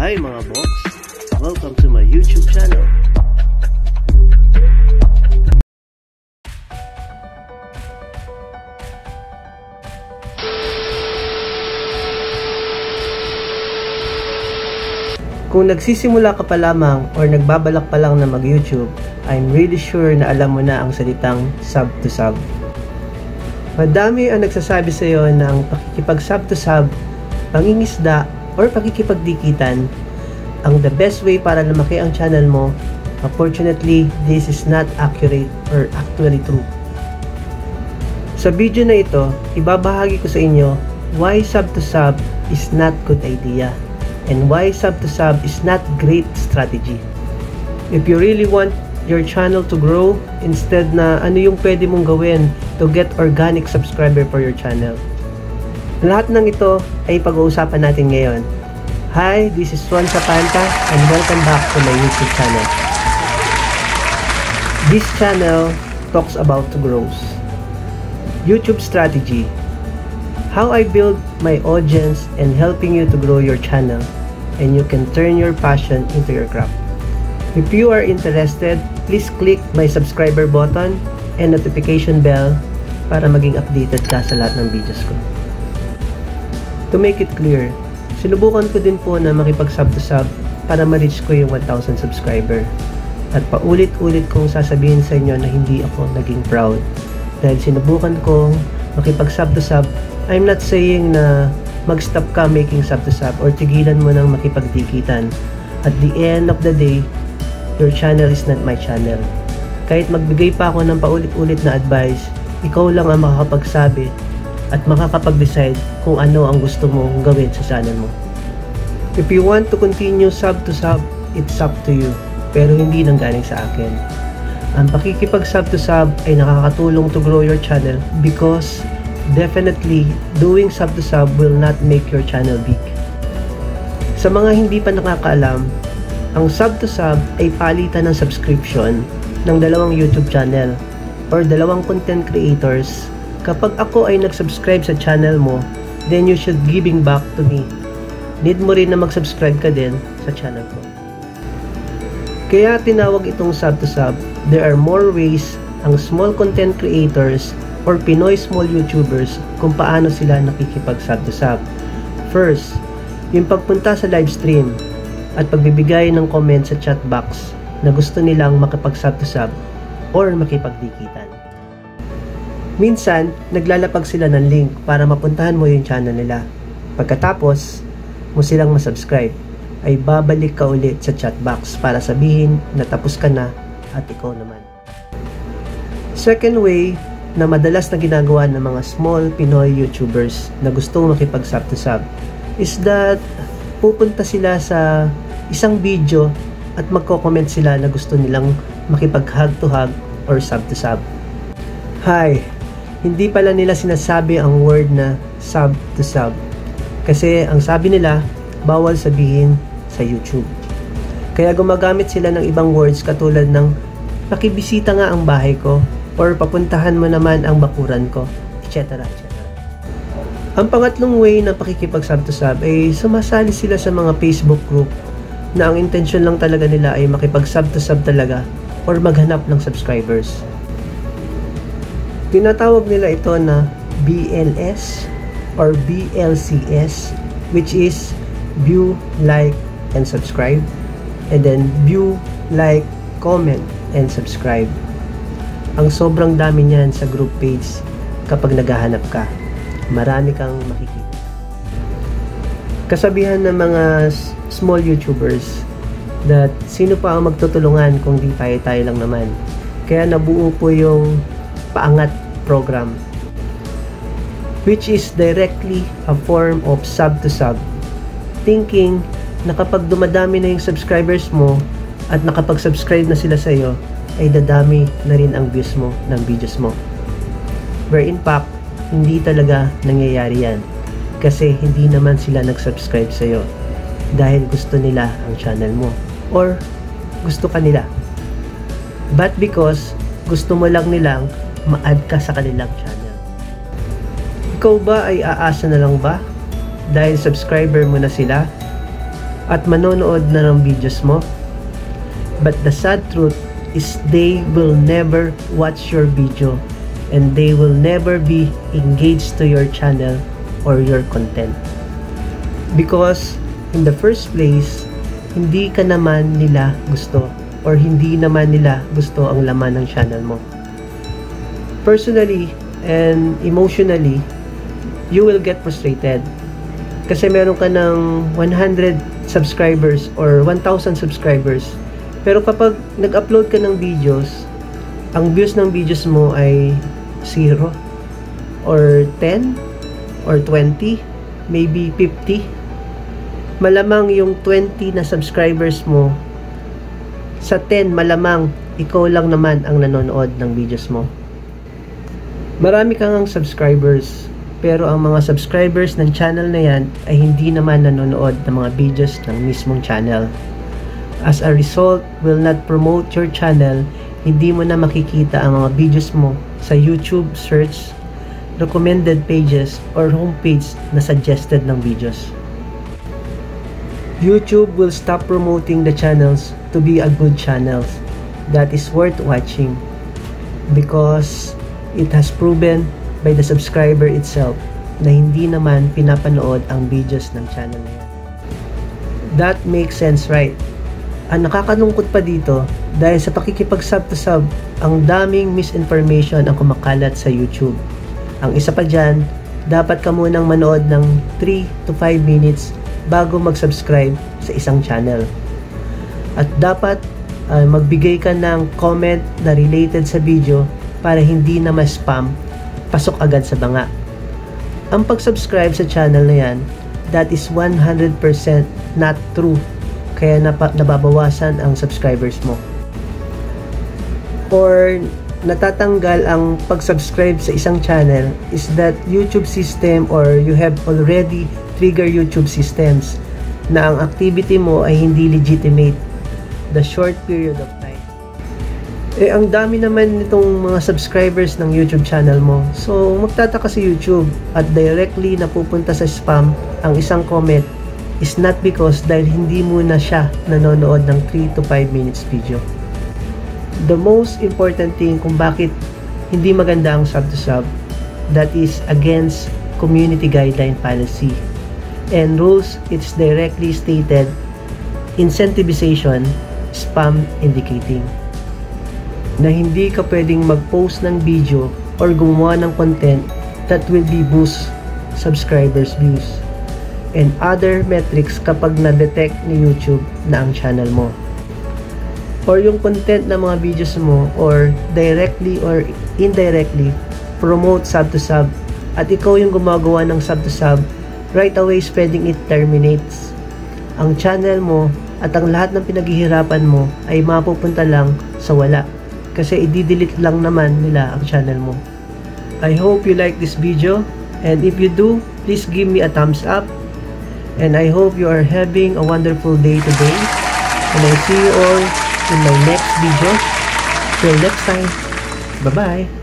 Hi mga box! Welcome to my YouTube channel. Kung nagsisimula ka pa lamang or nagbabalak pa lang na mag-YouTube, I'm really sure na alam mo na ang salitang sub to sub. Madami ang nagsasabi sa iyo na ang pakikipag-sub to sub, pangingisda, or pakikipagdikitan, ang the best way para lumaki ang channel mo, unfortunately, this is not accurate or actually true. Sa video na ito, ibabahagi ko sa inyo why sub to sub is not good idea and why sub to sub is not great strategy. If you really want your channel to grow, instead na ano yung pwede mong gawin to get organic subscriber for your channel. Lahat ng ito ay pag-uusapan natin ngayon. Hi, this is Juan Sapanta and welcome back to my YouTube channel. This channel talks about grows. YouTube strategy. How I build my audience and helping you to grow your channel and you can turn your passion into your craft. If you are interested, please click my subscriber button and notification bell para maging updated ka sa lahat ng videos ko. To make it clear, sinubukan ko din po na makipag-sub to sub para ma-reach ko yung 1,000 subscriber. At paulit-ulit kong sasabihin sa inyo na hindi ako naging proud. Dahil sinubukan kong makipag-sub to sub, I'm not saying na mag-stop ka making sub to sub or tigilan mo nang makipagdikitan. At the end of the day, your channel is not my channel. Kahit magbigay pa ako ng paulit-ulit na advice, ikaw lang ang makakapagsabi at makakapag-decide kung ano ang gusto mong gawin sa channel mo. If you want to continue sub to sub, it's up to you. Pero hindi nang galing sa akin. Ang pakikipag sub to sub ay nakakatulong to grow your channel because definitely doing sub to sub will not make your channel big. Sa mga hindi pa nakakaalam, ang sub to sub ay palitan ng subscription ng dalawang YouTube channel or dalawang content creators. Kapag ako ay nag-subscribe sa channel mo, then you should giving back to me. Need mo rin na mag-subscribe ka din sa channel ko. Kaya tinawag itong sub to sub, there are more ways ang small content creators or Pinoy small YouTubers kung paano sila nakikipag-sub to sub. First, yung pagpunta sa live stream at pagbibigay ng comment sa chat box na gusto nilang makipag-sub to sub or makipagdikitan. Minsan, naglalapag sila ng link para mapuntahan mo yung channel nila. Pagkatapos, mo silang masubscribe, ay babalik ka ulit sa chat box para sabihin na tapos ka na at ikaw naman. Second way na madalas na ginagawa ng mga small Pinoy YouTubers na gustong makipag-sub to sub is that pupunta sila sa isang video at magko-comment sila na gusto nilang makipag-hug to hug or sub to sub. Hi, hindi pala nila sinasabi ang word na sub to sub. Kasi ang sabi nila, bawal sabihin sa YouTube. Kaya gumagamit sila ng ibang words katulad ng pakibisita nga ang bahay ko or papuntahan mo naman ang bakuran ko, etc. etc. Ang pangatlong way na pakikipag-sub to sub ay sumasali sila sa mga Facebook group na ang intention lang talaga nila ay makipag-sub to sub talaga or maghanap ng subscribers. Tinatawag nila ito na BLS or BLCS which is view, like, and subscribe and then view, like, comment, and subscribe. Ang sobrang dami niyan sa group page kapag naghahanap ka. Marami kang makikita. Kasabihan ng mga small YouTubers that sino pa ang magtutulungan kung di tayo-tayo lang naman. Kaya nabuo po yung paangat program which is directly a form of sub to sub thinking na kapag dumadami na yung subscribers mo at nakapag-subscribe na sila sa iyo ay dadami na rin ang views mo ng videos mo. Where in fact hindi talaga nangyayari yan kasi hindi naman sila nag-subscribe sa iyo dahil gusto nila ang channel mo or gusto ka nila. But because gusto mo lang nilang ma-add ka sa kanilang channel. Ikaw ba ay aasa na lang ba? Dahil subscriber mo na sila? at manonood na ng videos mo. But the sad truth is they will never watch your video and they will never be engaged to your channel or your content. Because in the first place, hindi ka naman nila gusto or hindi naman nila gusto ang laman ng channel mo. Personally and emotionally, you will get frustrated. Kasi meron ka ng 100 subscribers or 1,000 subscribers. Pero kapag nag-upload ka ng videos, ang views ng videos mo ay 0 or 10 or 20, maybe 50. Malamang yung 20 na subscribers mo, sa 10 malamang ikaw lang naman ang nanonood ng videos mo. Marami kang subscribers, pero ang mga subscribers ng channel na yan ay hindi naman nanonood ng mga videos ng mismong channel. As a result, will not promote your channel, hindi mo na makikita ang mga videos mo sa YouTube search, recommended pages, or homepage na suggested ng videos. YouTube will stop promoting the channels to be a good channels that is worth watching because it has proven by the subscriber itself na hindi naman pinapanood ang videos ng channel niya. That makes sense, right? Ang nakakalungkot pa dito, dahil sa pakikipag-sub to sub, ang daming misinformation ang kumakalat sa YouTube. Ang isa pa dyan, dapat ka munang manood ng 3 to 5 minutes bago mag-subscribe sa isang channel. At dapat uh, magbigay ka ng comment na related sa video para hindi na ma-spam, pasok agad sa banga. Ang pag-subscribe sa channel na yan, that is 100% not true. Kaya napa- nababawasan ang subscribers mo. Or natatanggal ang pag-subscribe sa isang channel is that YouTube system or you have already trigger YouTube systems na ang activity mo ay hindi legitimate the short period of time. Eh, ang dami naman nitong mga subscribers ng YouTube channel mo. So, magtataka si YouTube at directly napupunta sa spam ang isang comment is not because dahil hindi mo na siya nanonood ng 3 to 5 minutes video. The most important thing kung bakit hindi maganda ang sub to sub that is against community guideline policy and rules it's directly stated incentivization spam indicating na hindi ka pwedeng mag-post ng video or gumawa ng content that will be boost subscribers views and other metrics kapag na-detect ni YouTube na ang channel mo. Or yung content ng mga videos mo or directly or indirectly promote sub to sub at ikaw yung gumagawa ng sub to sub right away spending it terminates. Ang channel mo at ang lahat ng pinaghihirapan mo ay mapupunta lang sa wala kasi i-delete lang naman nila ang channel mo. I hope you like this video and if you do, please give me a thumbs up and I hope you are having a wonderful day today and I see you all in my next video. Till next time, bye-bye!